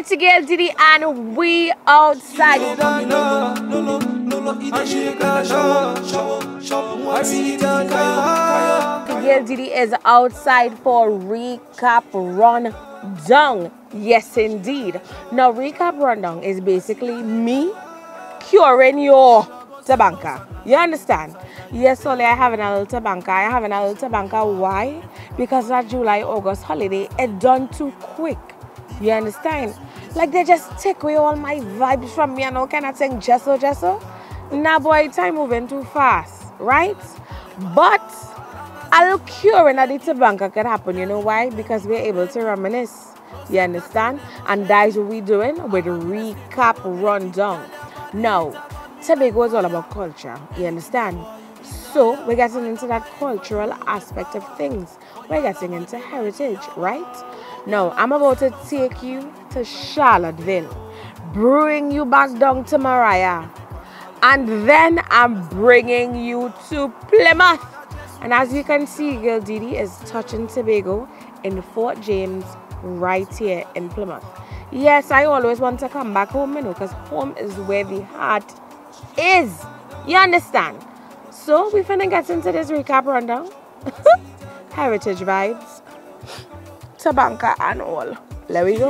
It's Gail Diddy and we outside. Gail Diddy is outside for recap run down. Yes, indeed. Now, recap rundown is basically me curing your tabanka. You understand? Yes, only I have an tabanka. I have an tabanka. Why? Because that July August holiday it done too quick. You understand? Like they just take away all my vibes from me and all kind of thing. Jesso, Jesso. Nah, boy, time moving too fast, right? But a little curing at the tabanka could happen. You know why? Because we're able to reminisce. You understand? And that's what we're doing with recap rundown. Now, Tobago is all about culture. You understand? So we're getting into that cultural aspect of things. We're getting into heritage, right? Now, I'm about to take you to Charlotteville, bring you back down to Moriah, and then I'm bringing you to Plymouth. And as you can see, Girl Didi is touching Tobago in Fort James right here in Plymouth. Yes, I always want to come back home, you know, because home is where the heart is. You understand? So we finna get into this recap rundown. Heritage vibes. Tabanka and all. There we go.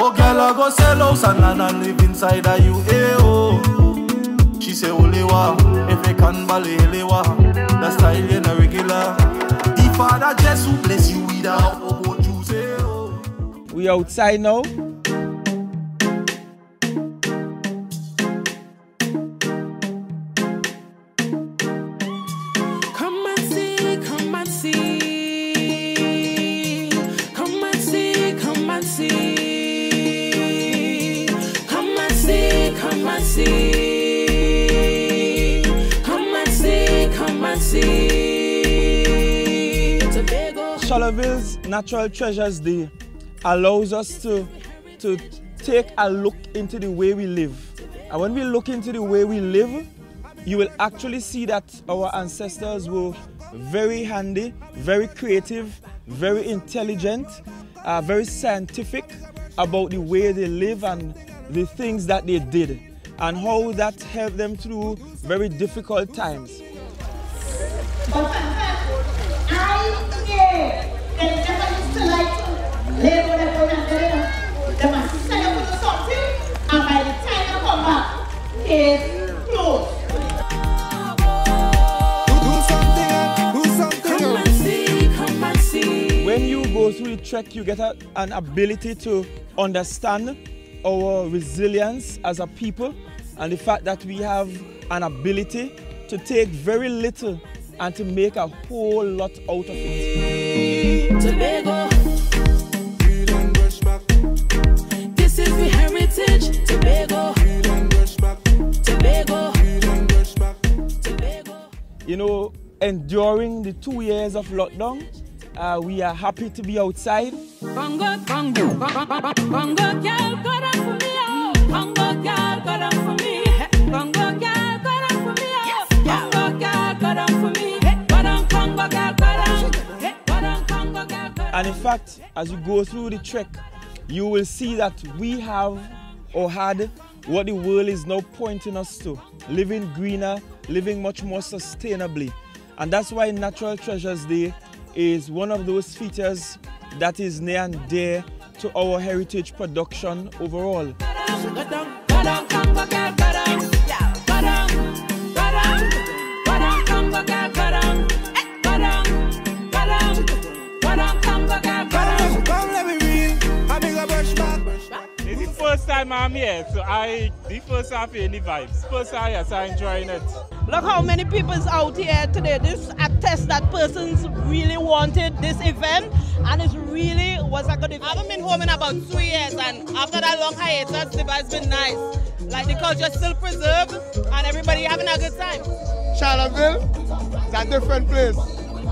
Oh girl, I go sell house and land and live inside of you, eh oh She say Olewa, if I can ballet Elewa The style you no regular The father just who bless you with a juice, eh oh We outside now. Natural Treasures Day allows us to, to take a look into the way we live. And when we look into the way we live, you will actually see that our ancestors were very handy, very creative, very intelligent, uh, very scientific about the way they live and the things that they did and how that helped them through very difficult times. Through the trek, you get a, an ability to understand our resilience as a people and the fact that we have an ability to take very little and to make a whole lot out of it. Tobago. This is the heritage. Tobago. Tobago. Tobago. You know, enduring the two years of lockdown, uh, we are happy to be outside. Bongo, bongo, bongo, bongo, girl, go down for me, oh. Bongo, girl, go down for me. Bongo, girl, go down for me, oh. Bongo, girl, go down for me. And in fact, as you go through the trek, you will see that we have or had what the world is now pointing us to living greener, living much more sustainably. And that's why Natural Treasures Day is one of those features that is near and dear to our heritage production overall. First time I'm here, so I the first time feeling the vibes. First time, yes, I'm enjoying it. Look how many people's out here today. This attests that persons really wanted this event and it really was a good event. I haven't been home in about two years, and after that long hiatus, the vibe's been nice. Like the culture still preserved, and everybody having a good time. Charlotteville is a different place.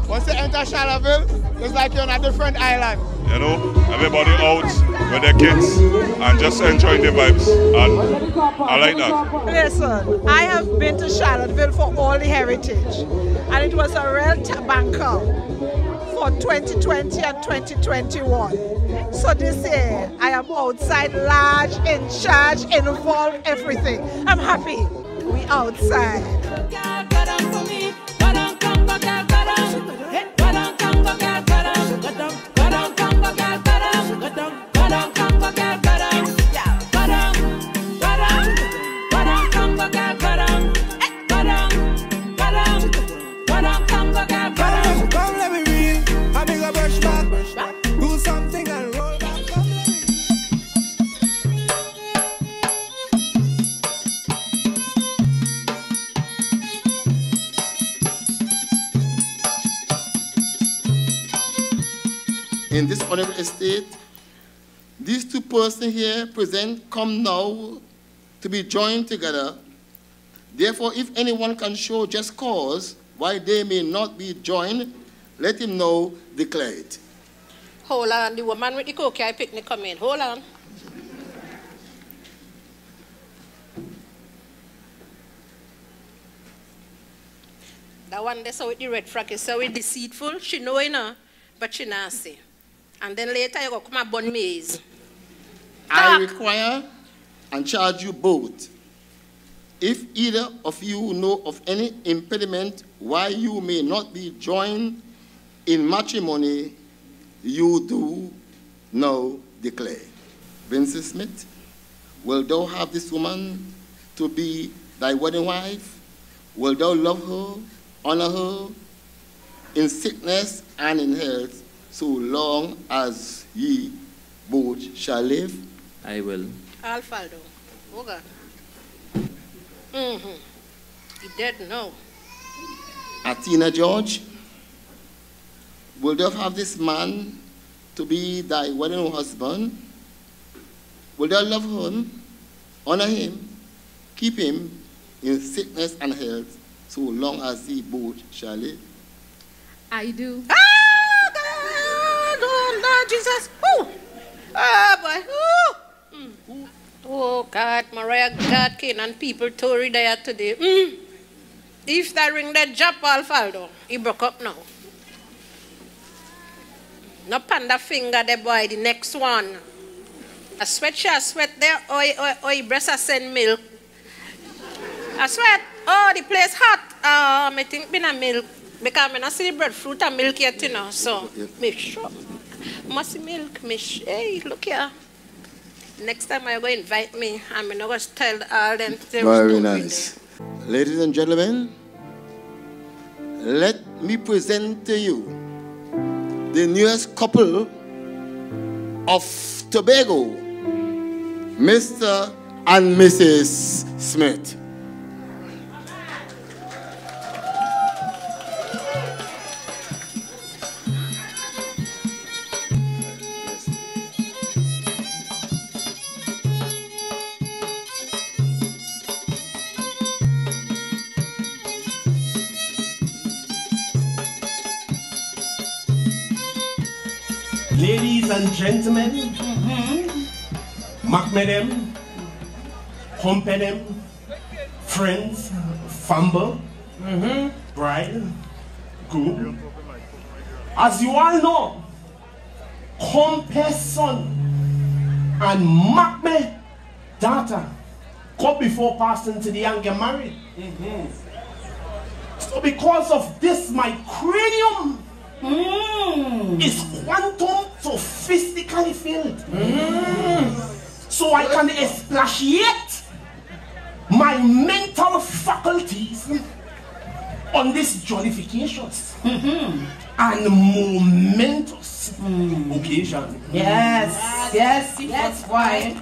Once you enter Charlotteville, it's like you're on a different island. You know, everybody out with their kids and just enjoying the vibes. And I like that. Listen, I have been to Charlotteville for all the heritage, and it was a real tabanka for 2020 and 2021. So this year, I am outside, large, in charge, involved, everything. I'm happy. We outside. In this honorable estate. These two persons here present come now to be joined together. Therefore, if anyone can show just cause why they may not be joined, let him know, declare it. Hold on, the woman with the cookie I picnic come in. Hold on. That one there so with the red frock is so deceitful. She know you know, but she not say. And then later you go come and burn maize. I require and charge you both. If either of you know of any impediment why you may not be joined in matrimony, you do now declare. Vincent Smith, will thou have this woman to be thy wedding wife? Will thou love her, honor her in sickness and in health, so long as ye both shall live? I will. Alfaldo. Oh God. Mm-hmm. He dead now. Athena George, will thou have this man to be thy wedding husband? Will thou love him, honor him, keep him in sickness and health, so long as ye both shall live? I do. Ah, God, Lord Jesus. Oh, ah, boy. Oh. Mm. Oh, God, Moriah, God, and people Tory there today. Mm. If that ring that jump Alfaldo, he broke up now. No panda finger the boy, the next one. I sweat, I sweat there, oi, oi, oi, breast a send milk. I sweat, oh, the place hot. Um, I think been a milk. Because I not see the breadfruit and milk yet, you know. So, make sure. See milk. Me sh- hey, look here. Next time I go invite me, I'm going to tell all them. Very nice. Ladies and gentlemen, let me present to you the newest couple of Tobago, Mr. and Mrs. Smith. Ladies and gentlemen, Macmedem, Humpedem, friends, Fumble, bride, groom. As you all know, Compe's son and Macme daughter come before passing to the young get married. So because of this, my cranium Mm. is quantum sophistically filled. Mm. So I can expatiate my mental faculties on these jollifications mm-hmm. and momentous mm. occasion. Yes, yes, yes, why?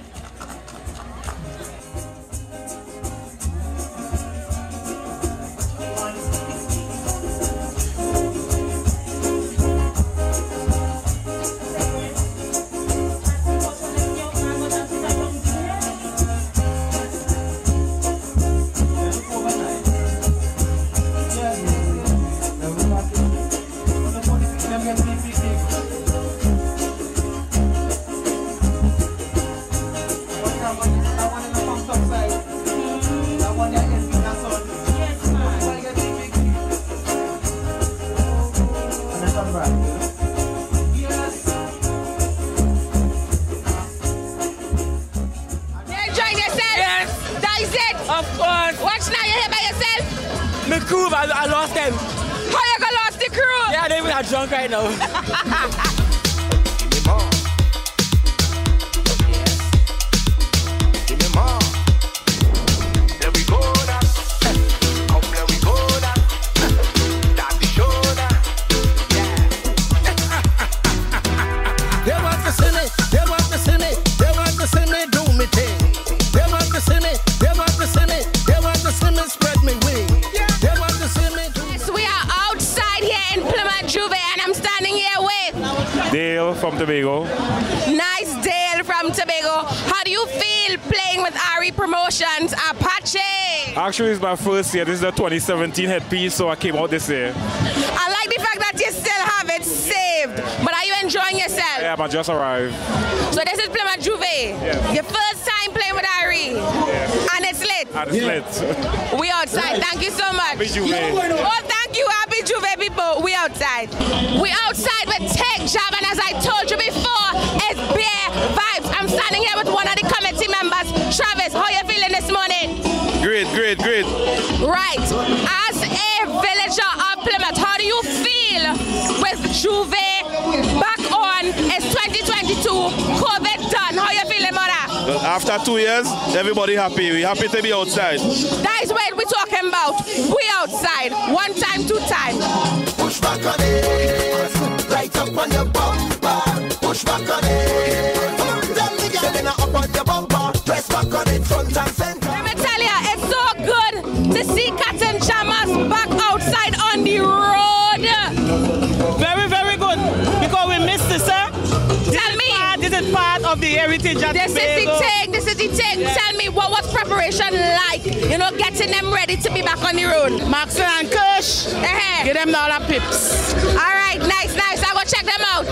Actually, it's my first year. This is the 2017 headpiece, so I came out this year. I like the fact that you still have it saved, but are you enjoying yourself? Yeah, I just arrived. So this is Plymouth Juve. Your first time playing with Ari. And it's lit. And it's lit. We outside. Thank you so much. Happy Juve. Oh, thank you, Happy Juve people. We outside. We outside with Tech Job, and as I After two years, everybody happy. We happy to be outside. That is what we're talking about. We outside. One time, two time. Push back on it, right up on your bumper. Push back on it. Tell me, girl, up on your bumper. Press back on it, front and center. Let me tell you, it's so good to see Cat and heritage at This is the thing, this is the thing. Yeah. Tell me, what was preparation like? You know, getting them ready to be back on the road. Maxwell and Kush, uh give them all the pips. All right, nice, nice. I go check them out.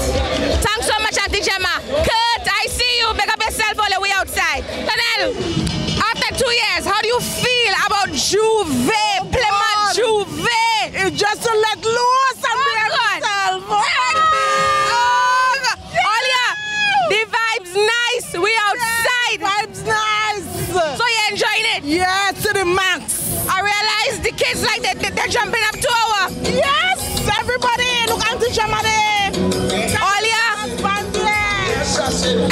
Thanks so much, Auntie Gemma. Kurt, I see you. Pick up yourself all the way outside. Tanel, after two years, how do you feel about Juve, Plymouth Juve? It's just to let they, they, they're jumping up to our. Yes, everybody, look Auntie Chama there. Olia,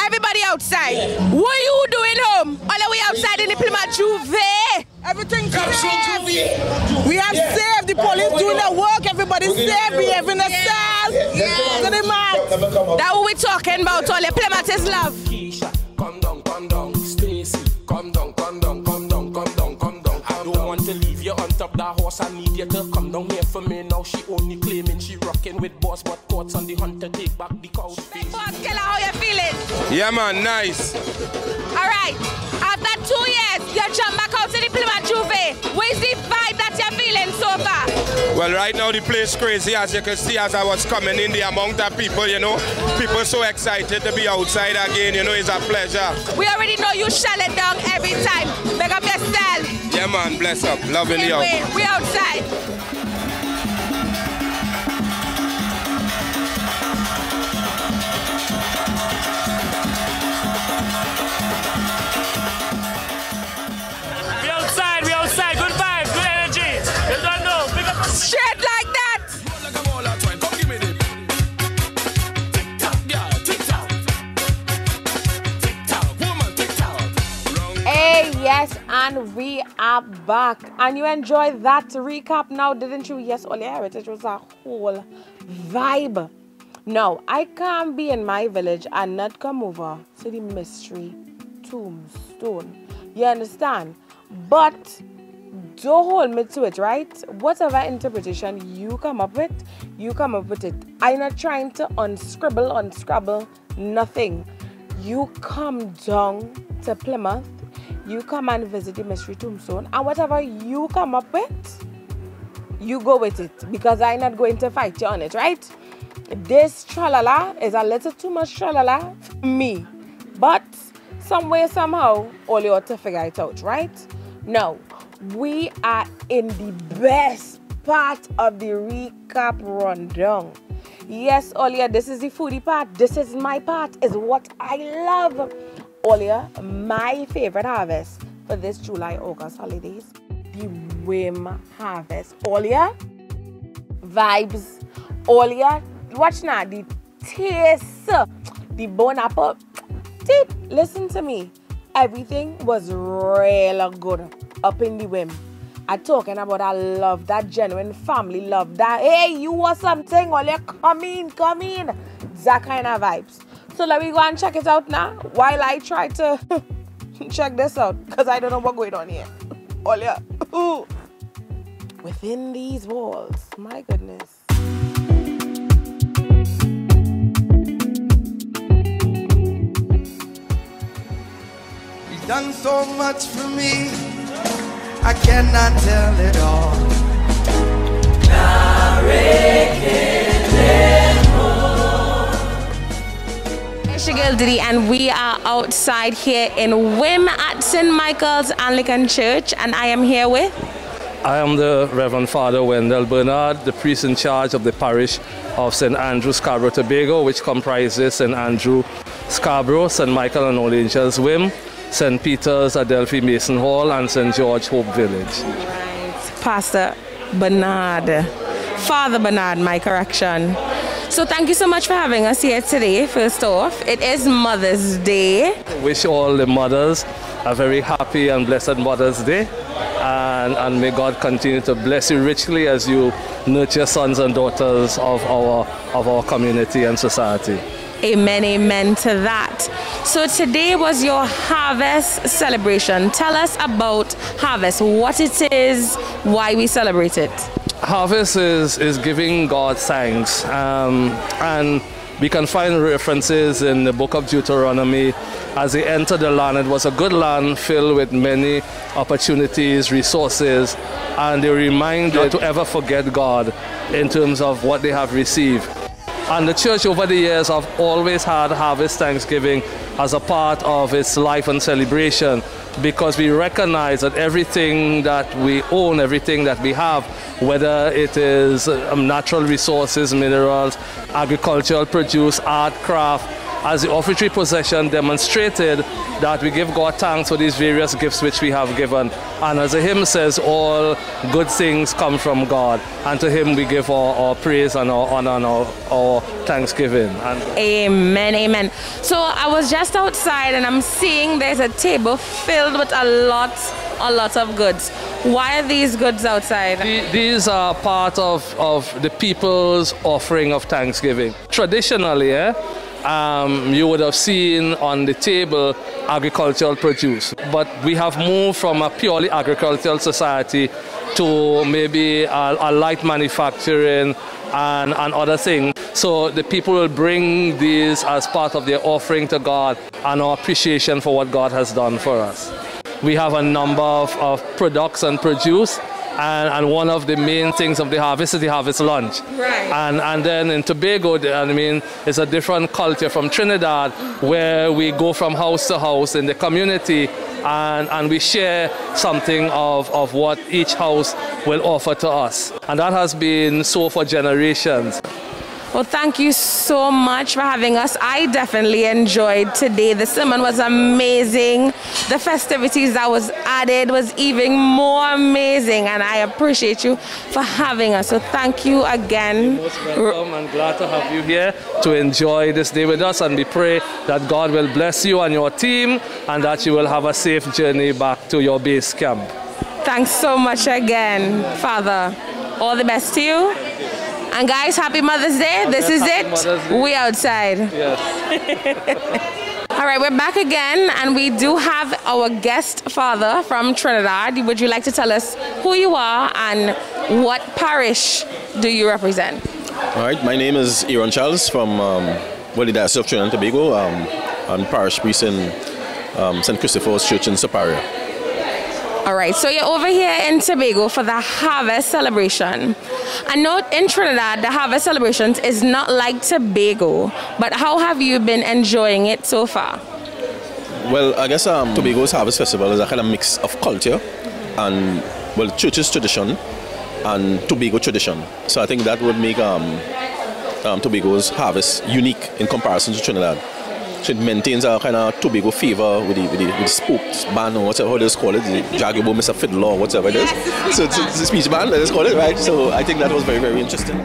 everybody outside. What are you doing home? All the way outside in the Plymouth Juve. Everything's safe. We have saved the police doing their work. Everybody's safe, behaving themselves. To the max. That's what we're talking about. All the Plymouth is love. Leave you on top that horse. I need you to come down here for me now. She only claiming she rocking with boss, but thoughts on the hunter take back the cow. Yeah, man, nice. All right. After two years, you jump back out to the Plymouth Juve. Where's the vibe that you're feeling so far? Well, right now the place crazy, as you can see, as I was coming in, the amount of people, you know, people so excited to be outside again, you know, it's a pleasure. We already know you shell it down every time. Make up yourself. Yeah, man, bless up, loving you. Anyway, we outside. Straight like that. Hey, yes, and we are back. And you enjoyed that recap now, didn't you? Yes, Ole Heritage was a whole vibe. No, I can't be in my village and not come over to the mystery tombstone. You understand? But don't hold me to it, right? Whatever interpretation you come up with, you come up with it. I'm not trying to unscribble, unscrabble, nothing. You come down to Plymouth, you come and visit the mystery tombstone, and whatever you come up with, you go with it because I'm not going to fight you on it, right? This tralala is a little too much tralala for me, but some way, somehow, all you ought to figure it out, right? Now, we are in the best part of the recap rundown. Yes, Olia, this is the foodie part. This is my part, is what I love. Olia, my favorite harvest for this July August holidays, the Whim harvest. Olia, vibes. Olia, watch now, the taste, the bone apple. Listen to me. Everything was real good up in the Whim. I'm talking about that love, that genuine family love, that hey, you want something, Olia, come in, come in. That kind of vibes. So let me go and check it out now while I try to check this out because I don't know what's going on here. Olia, ooh. within these walls, my goodness. He's done so much for me, I cannot tell it all. Sugar Diddy, and we are outside here in Whim at St. Michael's Anglican Church, and I am here with. I am the Reverend Father Wendell Bernard, the priest in charge of the parish of St. Andrew, Scarborough, Tobago, which comprises St. Andrew, Scarborough, St. Michael and All Angels, Whim, St. Peter's, Adelphi Mason Hall, and St. George Hope Village. Pastor Bernard. Father Bernard, my correction. So thank you so much for having us here today. First off, it is Mother's Day. Wish all the mothers a very happy and blessed Mother's Day. And, and may God continue to bless you richly as you nurture sons and daughters of our, of our community and society. Amen, amen to that. So today was your harvest celebration. Tell us about harvest, what it is, why we celebrate it. Harvest is, is giving God thanks. Um, and we can find references in the book of Deuteronomy. As they entered the land, it was a good land filled with many opportunities, resources, and they reminded to ever forget God in terms of what they have received. And the church over the years have always had Harvest Thanksgiving as a part of its life and celebration because we recognize that everything that we own, everything that we have, whether it is um, natural resources, minerals, agricultural produce, art, craft, as the offertory possession demonstrated that we give God thanks for these various gifts which we have given. And as the hymn says, all good things come from God. And to him we give our, our praise and our honor and our, our thanksgiving. And Amen, amen. So I was just outside and I'm seeing there's a table filled with a lot, a lot of goods. Why are these goods outside? These are part of, of the people's offering of thanksgiving. Traditionally, eh, um, you would have seen on the table agricultural produce. But we have moved from a purely agricultural society to maybe a, a light manufacturing and, and other things. So the people will bring these as part of their offering to God and our appreciation for what God has done for us. We have a number of, of products and produce and, and, one of the main things of the harvest is the harvest lunch. Right. And, and then in Tobago, I mean, it's a different culture from Trinidad where we go from house to house in the community and, and we share something of, of what each house will offer to us. And that has been so for generations. Well, thank you so much for having us. I definitely enjoyed today. The sermon was amazing. The festivities that was added was even more amazing, and I appreciate you for having us. So thank you again. You're most welcome and glad to have you here to enjoy this day with us, and we pray that God will bless you and your team, and that you will have a safe journey back to your base camp. Thanks so much again, Father. All the best to you. And guys, happy Mother's Day. This is it. We outside. Yes. All right, we're back again, and we do have our guest father from Trinidad. Would you like to tell us who you are and what parish do you represent? All right, my name is Aaron Charles from um, well, the Diocese of Trinidad and Tobago. Um, I'm parish priest in um, St. Christopher's Church in Siparia. All right, so you're over here in Tobago for the harvest celebration. I know in Trinidad, the harvest celebrations is not like Tobago, but how have you been enjoying it so far? Well, I guess um, Tobago's Harvest Festival is a kind of mix of culture and, well, church's tradition and Tobago tradition. So I think that would make um, um, Tobago's harvest unique in comparison to Trinidad. So it maintains a kind of Tobago fever with the, with the, with the spokes band or whatever they call it, the Jagubo Mr. Fiddler or whatever it is. So it's, it's a speech band, let's call it, right? So I think that was very, very interesting.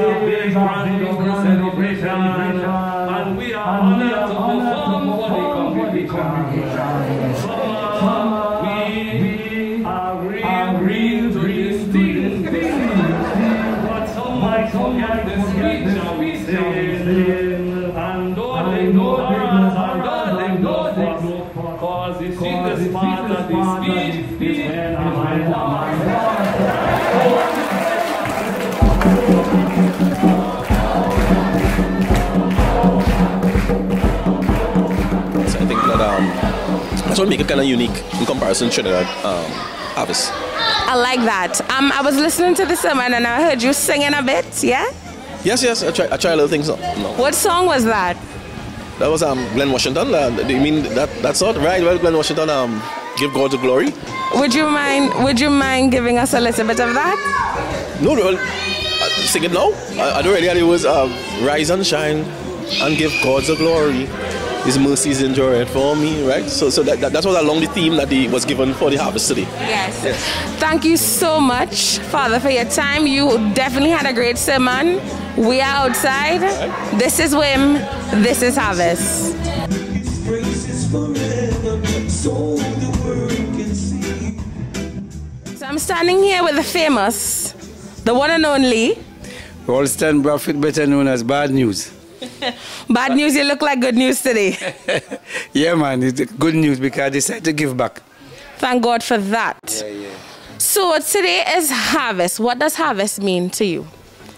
A big grand celebration, and we are honored to perform for the competition. Summer, we what make it kind of unique in comparison to Trinidad um, harvest. I like that. Um, I was listening to the sermon and I heard you singing a bit, yeah? Yes, yes, I try, I try a little things. No, no. What song was that? That was um, Glenn Washington. Uh, do you mean that that's not right? Well, Glenn Washington, um, give God the glory. Would you mind would you mind giving us a little bit of that? No, no, uh, sing it now. I, I don't really. It was um, rise and shine and give God the glory. His mercies endure for me, right? So, so that, that, that was along the theme that he was given for the harvest today. Yes. Thank you so much, Father, for your time. You definitely had a great sermon. We are outside. This is Whim. This is Harvest. So I'm standing here with the famous, the one and only. Ralston Buffett, better known as Bad News. Bad news, you look like good news today. Yeah, man, it's good news because I decided to give back. Thank God for that. So today is harvest. What does harvest mean to you?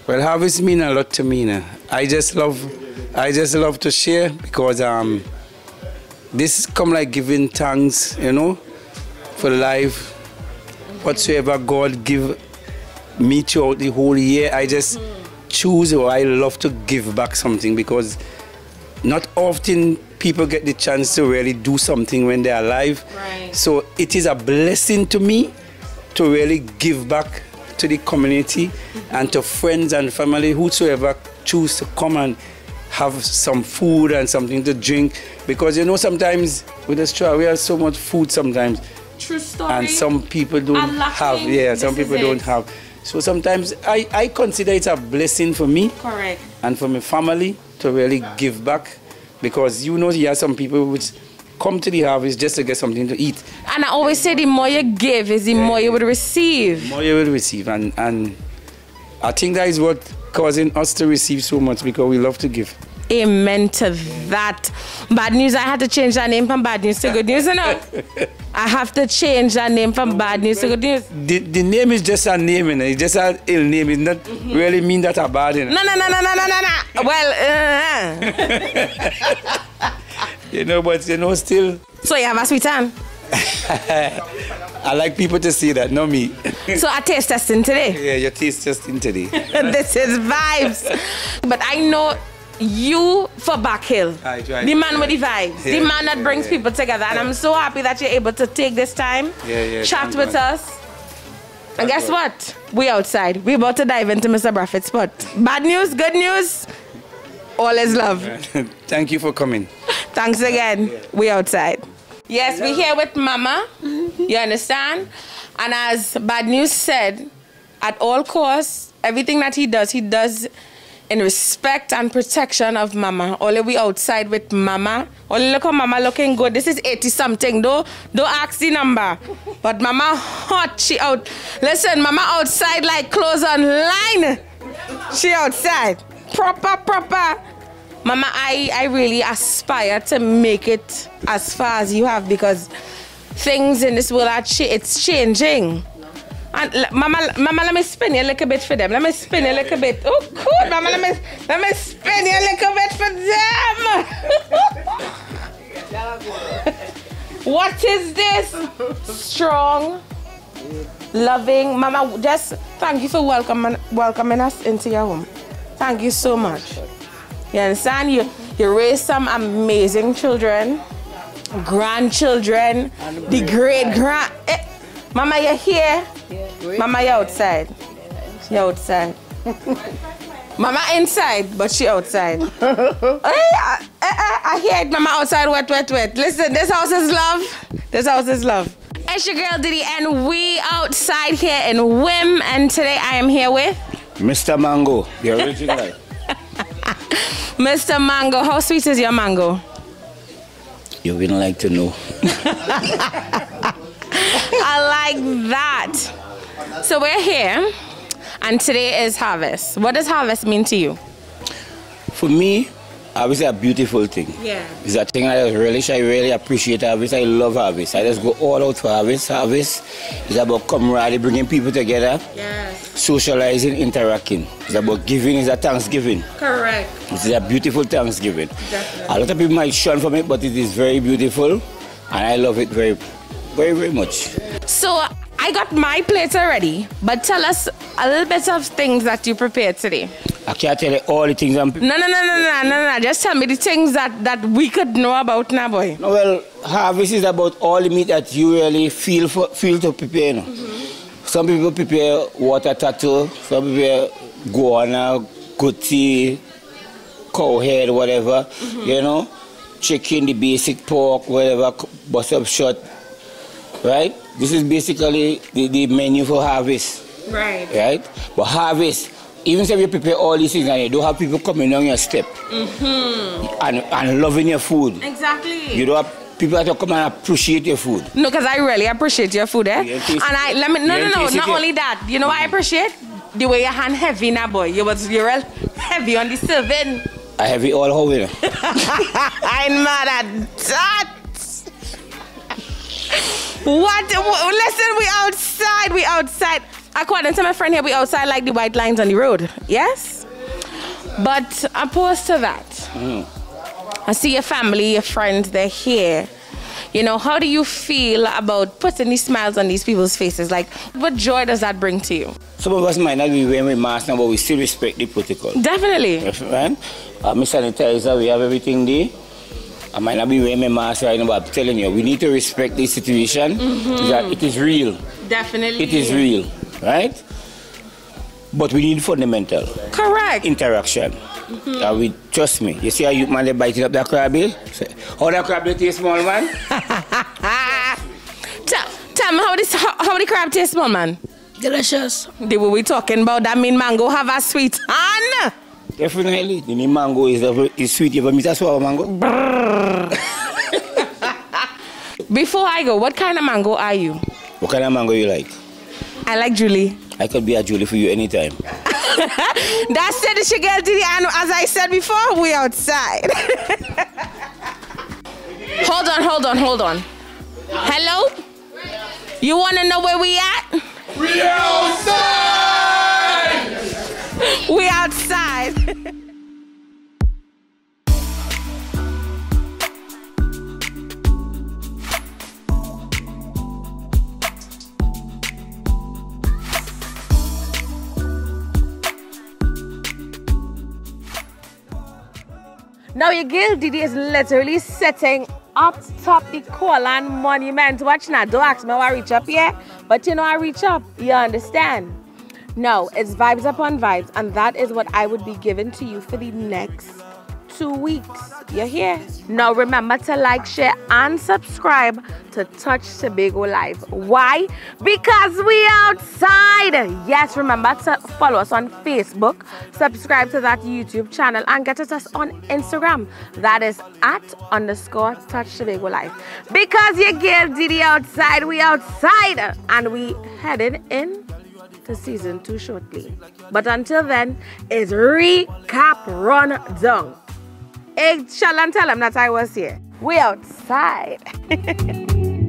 Well, harvest mean a lot to me. Now. I just love, I just love to share because um, this come like giving thanks, you know, for life, whatsoever God give me throughout the whole year. I just choose or I love to give back something because not often people get the chance to really do something when they're alive. Right. So it is a blessing to me to really give back to the community and to friends and family, whosoever choose to come and have some food and something to drink. Because you know sometimes with Australia we have so much food sometimes. True story. And some people don't have. Yeah, some people don't have. So sometimes I, I consider it a blessing for me Correct. and for my family to really give back because you know you have some people which come to the harvest just to get something to eat. And I always say the more you give is the more you will receive. More you will receive and, and I think that is what causing us to receive so much because we love to give. Amen to that. Bad news, I had to change that name from bad news to good news, you know? I have to change that name from bad news to good news. The, the name is just a name, you know. it's just an ill name. It not really mean that a bad. You know. No, no, no, no, no, no, no, no. Well, uh, you know, but you know, still, so you have a sweet time. I like people to see that, not me. So I taste testing today. yeah, your taste testing today. this is vibes. But I know you for Back Hill. Try. The man with the vibes. The man that brings people together. And I'm so happy that you're able to take this time, Yeah, yeah, chat with God. us. And guess what? We outside. We about to dive into Mr. Braffett's spot. Bad news, good news. All is love. Thank you for coming. Thanks again. We outside. Yes, we here with Mama. You understand? And as Bad News said, at all costs, everything that he does, he does in respect and protection of Mama. Only we outside with Mama. Only look how Mama looking good. This is 80 something. Don't, don't ask the number. But Mama hot. She out. Listen, Mama outside like clothes online. She outside. Proper, proper. Mama, I, I really aspire to make it as far as you have because things in this world are it's changing. And Mama, Mama, let me spin you a little bit for them. Let me spin you a little bit. Oh, cool, Mama. Let me let me spin you a little bit for them. What is this? Strong, loving. Mama, just thank you for welcoming welcoming us into your home. Thank you so much. You understand? You you raised some amazing children, grandchildren, the great grand. Eh, Mama, you're here. Mama, you're outside. You're outside. Mama inside, but she outside. hey, I, eh, eh, I, I hear it, Mama outside, wet, wet, wet. Listen, this house is love. This house is love. It's your girl Diddy, and we outside here in Whim, and today I am here with Mr. Mango, the original. Mr. Mango. How sweet is your mango? you wouldn't like to know. I like that. So we're here, and today is harvest. What does harvest mean to you? For me, harvest is a beautiful thing. Yeah. It's a thing I just really, I really appreciate harvest. I love harvest. I just go all out for harvest. Harvest is about camaraderie, bringing people together, Yes. socializing, interacting. It's about giving. It's a Thanksgiving. Correct. It's a beautiful Thanksgiving. Definitely. A lot of people might shun from it, but it is very beautiful, and I love it very, very, very much. So I got my plate already, but tell us a little bit of things that you prepared today. I can't tell you all the things I'm. No, no, no, no, no, no, no. Just tell me the things that, that we could know about now, boy. No, well, harvest is about all the meat that you really feel for, feel to prepare. You know. Mm-hmm. Some people prepare water turtle, some people guana, goatee, cow head, whatever. Mm-hmm. You know, chicken, the basic pork, whatever, bust up shot. Right? This is basically the, the menu for harvest. Right. Right? But harvest, even if you prepare all these things and you don't have people coming on your step Mm-hmm. and, and loving your food. Exactly. You don't have people that will come and appreciate your food. No, because I really appreciate your food, eh? And I let me no no no not only that. You know what I appreciate? The way your hand heavy now, boy. You was you're real heavy on the serving. I have it all. You. I'm mad at that. What? Listen, we outside. We outside. According to my friend here, we outside like the white lines on the road. Yes. But opposed to that, Mm. I see your family, your friends, they're here. You know, how do you feel about putting these smiles on these people's faces? Like, what joy does that bring to you? Some of us might not be wearing masks now, but we still respect the protocol. Definitely. Right? Uh, me sanitizer, we have everything there. I might not be wearing my mask right now, but I'm telling you, we need to respect this situation. Mhm. That it is real. Definitely. It is real, right? But we need fundamental. Correct. Interaction. Mhm. Uh, we trust me. You see how you man they biting up that crab bill? Say, How that crab bill taste small man? Tell, tell me how this how, how the crab taste, small man. Delicious. The way we talking about that mean mango have a sweet hand. Definitely. The name mango is, a, is sweet. You ever meet a sour mango? Before I go, what kind of mango are you? What kind of mango you like? I like Julie. I could be a Julie for you anytime. That's it, it's your girl Diddy, and as I said before, we outside. hold on, hold on, hold on. Hello? You wanna know where we at? We outside! Now your girl Didi is literally sitting up top the Courland Monument. Watch now, don't ask me I reach up here, but you know I reach up. You understand? No, it's vibes upon vibes, and that is what I would be giving to you for the next two weeks. You're here. Now remember to like, share, and subscribe to Touch Tobago Live. Why? Because we outside. Yes, remember to follow us on Facebook, subscribe to that YouTube channel, and get at us on Instagram. That is at underscore Touch Tobago Live. Because you get Diddy outside, we outside, and we headed in to season two shortly. But until then, it's recap run down. Eh, hey, shall I tell him that I was here. We outside.